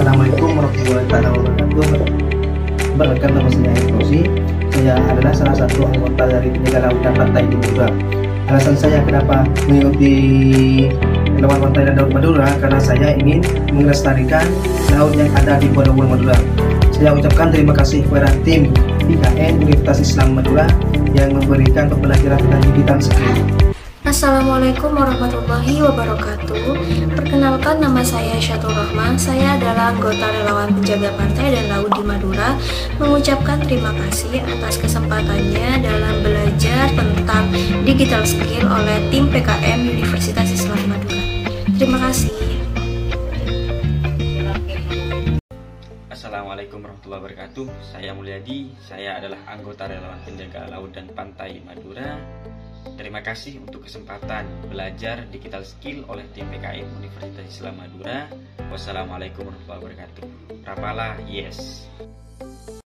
Assalamualaikum warahmatullahi wabarakatuh. Perkenalkan nama saya Rosi. Saya adalah salah satu anggota dari penjaga laut dan pantai di Madura. Alasan saya kenapa mengikuti laut pantai dan laut Madura karena saya ingin melestarikan laut yang ada di Pulau Madura. Saya ucapkan terima kasih kepada tim IKN Universitas Islam Madura yang memberikan pembelajaran tentang digital skill. Assalamualaikum warahmatullahi wabarakatuh Perkenalkan nama saya Syatul Rahman. Saya adalah anggota relawan penjaga pantai dan laut di Madura. Mengucapkan terima kasih atas kesempatannya dalam belajar tentang digital skill oleh tim PKM Universitas Islam Madura. Terima kasih. Assalamualaikum warahmatullahi wabarakatuh. Saya Mulyadi. Saya adalah anggota relawan penjaga laut dan pantai Madura Terima kasih untuk kesempatan belajar digital skill oleh tim PKM Universitas Islam Madura. Wassalamualaikum warahmatullahi wabarakatuh. Rapala, yes.